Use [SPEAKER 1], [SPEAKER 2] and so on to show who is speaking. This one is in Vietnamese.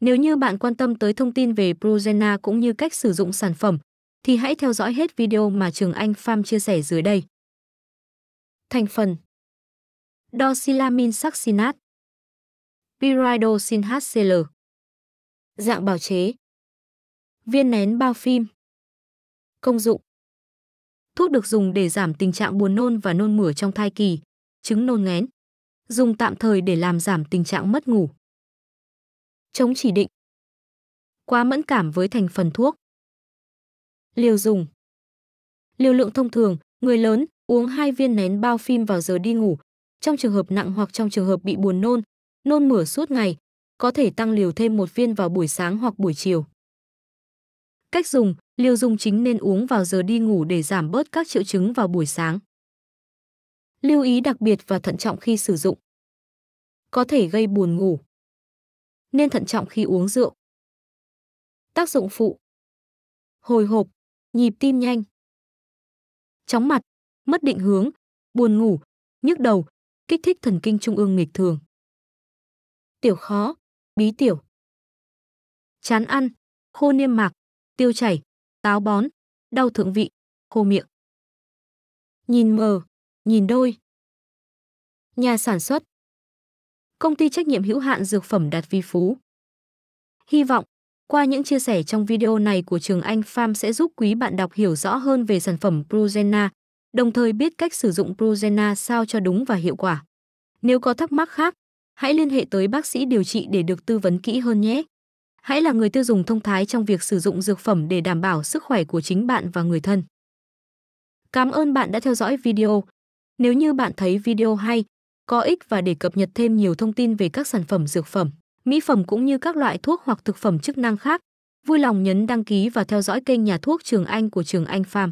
[SPEAKER 1] Nếu như bạn quan tâm tới thông tin về Progena cũng như cách sử dụng sản phẩm, thì hãy theo dõi hết video mà Trường Anh Farm chia sẻ dưới đây. Thành phần Dosilamin succinate Pyridoxin HCl Dạng bào chế Viên nén bao phim Công dụng Thuốc được dùng để giảm tình trạng buồn nôn và nôn mửa trong thai kỳ, chứng nôn ngén. Dùng tạm thời để làm giảm tình trạng mất ngủ. Chống chỉ định. Quá mẫn cảm với thành phần thuốc. Liều dùng. Liều lượng thông thường, người lớn uống 2 viên nén bao phim vào giờ đi ngủ. Trong trường hợp nặng hoặc trong trường hợp bị buồn nôn, nôn mửa suốt ngày, có thể tăng liều thêm một viên vào buổi sáng hoặc buổi chiều. Cách dùng, liều dùng chính nên uống vào giờ đi ngủ để giảm bớt các triệu chứng vào buổi sáng. Lưu ý đặc biệt và thận trọng khi sử dụng. Có thể gây buồn ngủ. Nên thận trọng khi uống rượu. Tác dụng phụ. Hồi hộp, nhịp tim nhanh. Chóng mặt, mất định hướng, buồn ngủ, nhức đầu, kích thích thần kinh trung ương nghịch thường. Tiểu khó, bí tiểu. Chán ăn, khô niêm mạc, tiêu chảy, táo bón, đau thượng vị, khô miệng. Nhìn mờ, nhìn đôi. Nhà sản xuất. Công ty trách nhiệm hữu hạn dược phẩm Đạt Vi Phú. Hy vọng qua những chia sẻ trong video này của Trường Anh Farm sẽ giúp quý bạn đọc hiểu rõ hơn về sản phẩm Progena, đồng thời biết cách sử dụng Progena sao cho đúng và hiệu quả. Nếu có thắc mắc khác, hãy liên hệ tới bác sĩ điều trị để được tư vấn kỹ hơn nhé. Hãy là người tiêu dùng thông thái trong việc sử dụng dược phẩm để đảm bảo sức khỏe của chính bạn và người thân. Cảm ơn bạn đã theo dõi video. Nếu như bạn thấy video hay, có ích và để cập nhật thêm nhiều thông tin về các sản phẩm dược phẩm, mỹ phẩm cũng như các loại thuốc hoặc thực phẩm chức năng khác, vui lòng nhấn đăng ký và theo dõi kênh nhà thuốc Trường Anh của Trường Anh Farm.